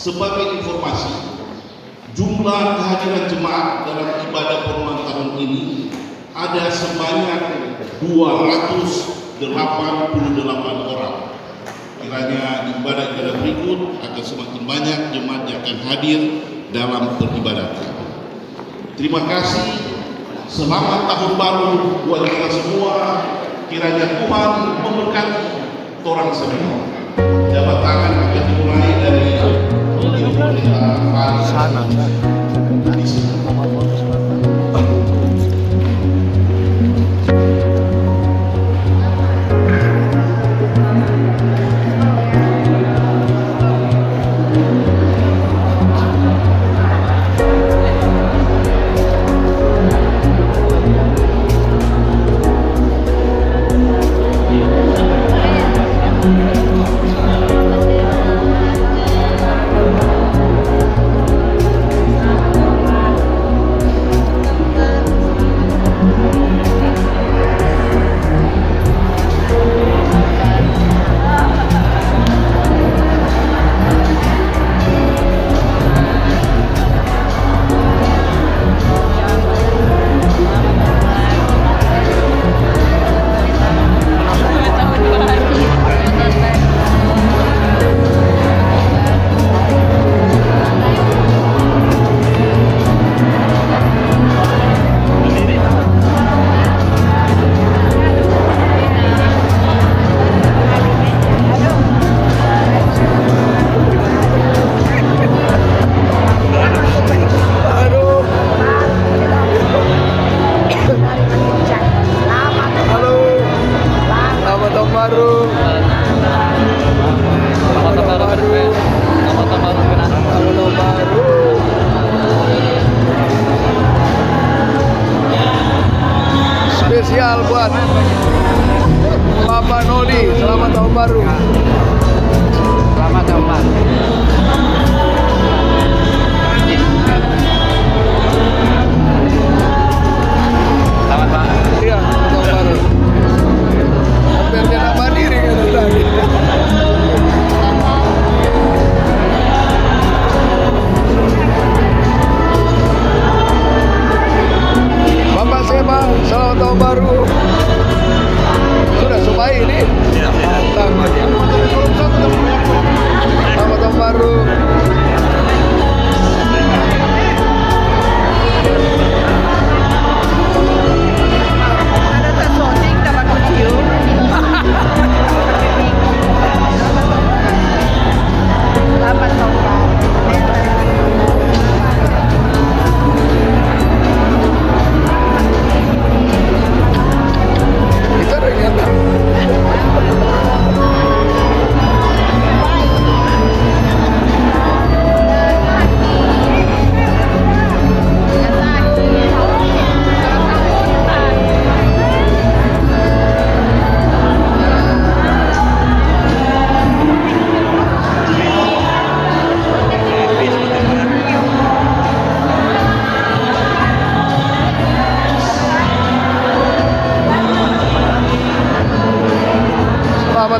Sebagai informasi, jumlah kehadiran jemaat dalam ibadah perumahan tahun ini ada sebanyak 288 orang. Kiranya ibadah-ibadah berikut akan semakin banyak jemaat yang akan hadir dalam peribadatan. Terima kasih. Selamat tahun baru buat kita semua. Kiranya Tuhan memberkati orang semua. buat Bapak Noli, Selamat tahun baru.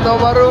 Natal Barulho.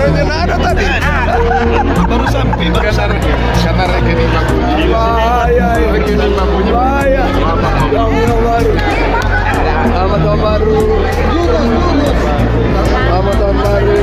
Akhirnya ada tadi. Baru sampai. Karena karena rekening bakunya. Bahaya. Ya. Rekening bakunya. Bahaya. Ya tahun baru. Selamat tahun baru. Yunus tahun baru.